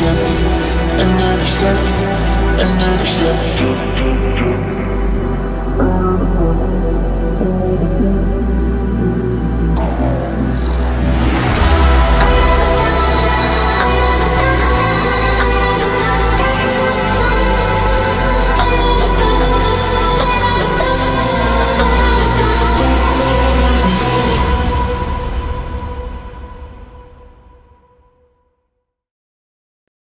step, another step, another step.